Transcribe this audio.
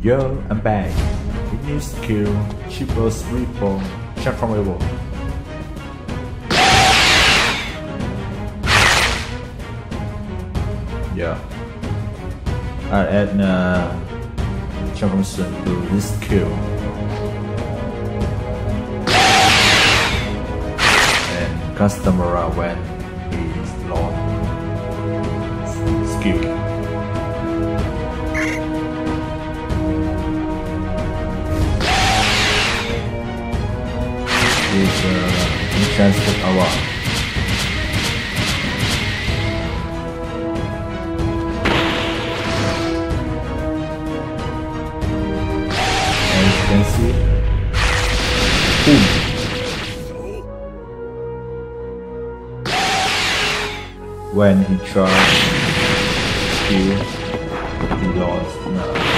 Yo, I'm back. With new skill, cheapest reform, transformable. Yeah. I add uh, transformation to this skill. And customer when he is skill. Is uh, transport award. See. When he tried skill, he lost uh,